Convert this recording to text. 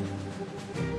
フフフフ。